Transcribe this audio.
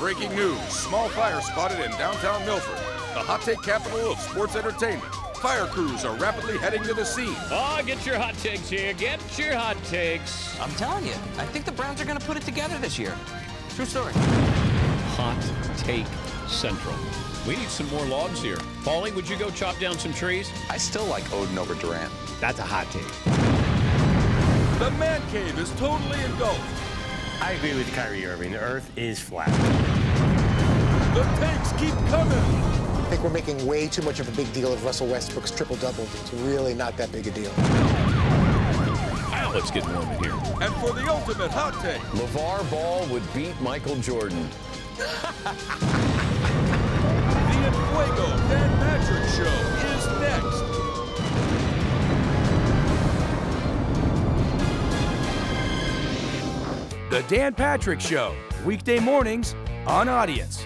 Breaking news small fire spotted in downtown Milford, the hot take capital of sports entertainment. Fire crews are rapidly heading to the scene. Oh, get your hot takes here. Get your hot takes. I'm telling you, I think the Browns are going to put it together this year. True story. Hot Take Central. We need some more logs here. Paulie, would you go chop down some trees? I still like Oden over Durant. That's a hot take. The man cave is totally engulfed. I agree with Kyrie Irving. The Earth is flat. The takes keep coming. I think we're making way too much of a big deal of Russell Westbrook's triple double. It's really not that big a deal. Now let's get warm in here. And for the ultimate hot take, LaVar Ball would beat Michael Jordan. The Dan Patrick Show, weekday mornings on Audience.